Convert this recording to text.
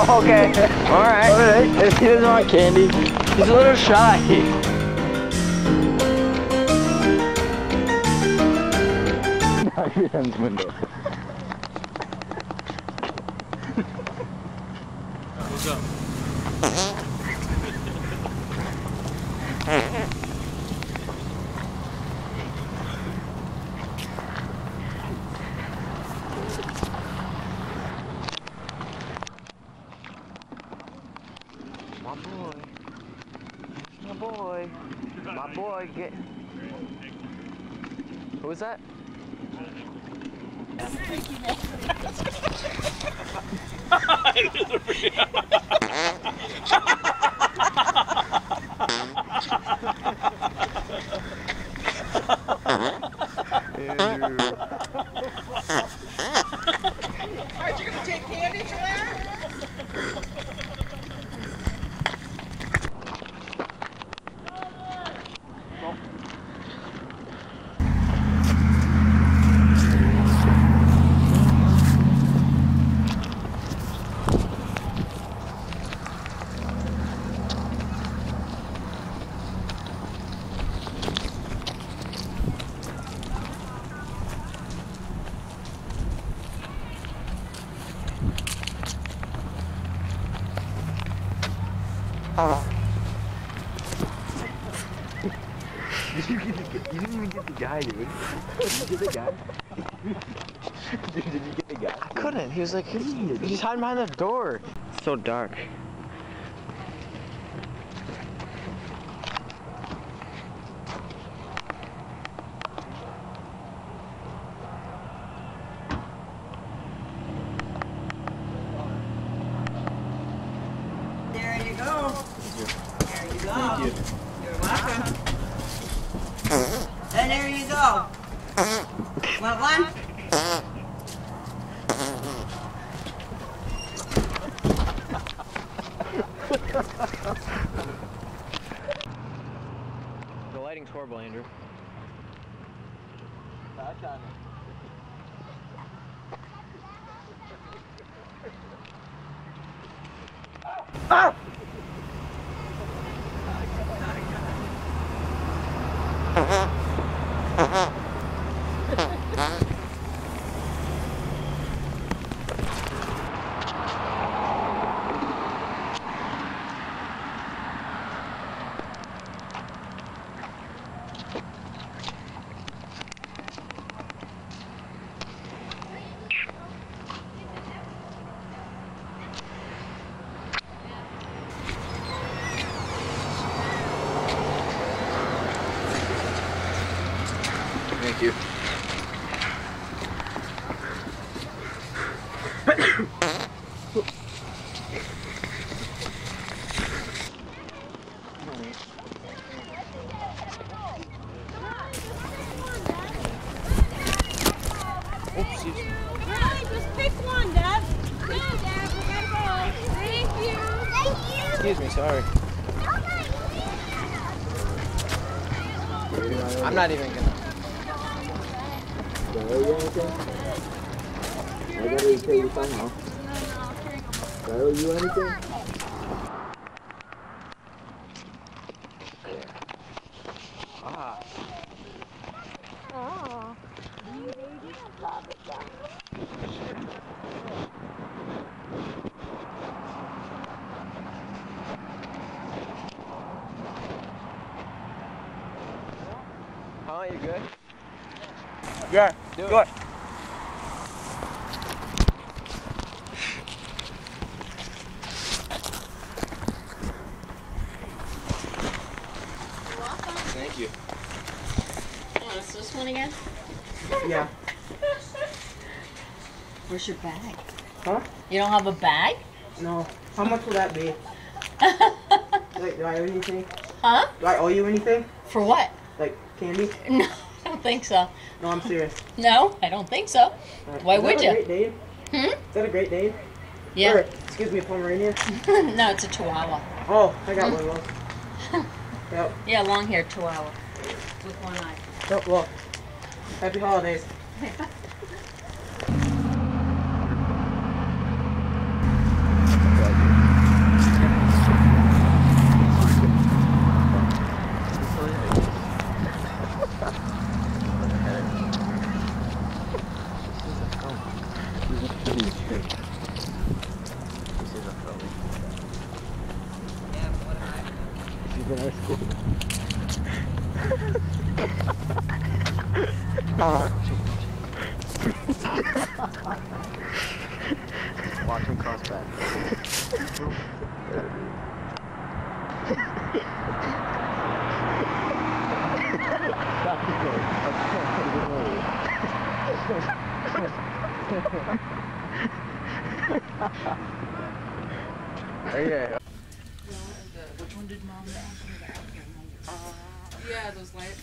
Oh, okay. All right. All right. If he doesn't want candy, he's a little shy. Adrian's window. What's up? Boy. Get. Who was that? Aren't Did you, get, you didn't even get the guy, dude. Did you get the guy? dude, did you get the guy? I couldn't. He was like, he's hiding behind the door. It's so dark. There you go. There you go. Thank you. You're welcome. And there you go. Want one? The lighting's horrible, Andrew. Thank you. Really, just pick one, Dad. No, Dad, we gotta go. Thank you. Thank you. Excuse me, sorry. I'm not even gonna. Ah. Oh. You good? Yeah, Do it. good. Thank you. Oh, it's this one again? Yeah. Where's your bag? Huh? You don't have a bag? No. How much will that be? Like, do I owe anything? huh? Do I owe you anything? For what? Like candy? No, I don't think so. No, I'm serious. No, I don't think so. Alright. Why Is would you? Great Dane? Hmm? Is that a Great Dane? Yeah. Or, excuse me, a Pomeranian. no, it's a Chihuahua. Oh, I got one of those. Yep. Yeah, long haired Chihuahua. With one eye. Yep. Look. Happy holidays. Like, Watch him cross back. Okay. Yeah, those lights.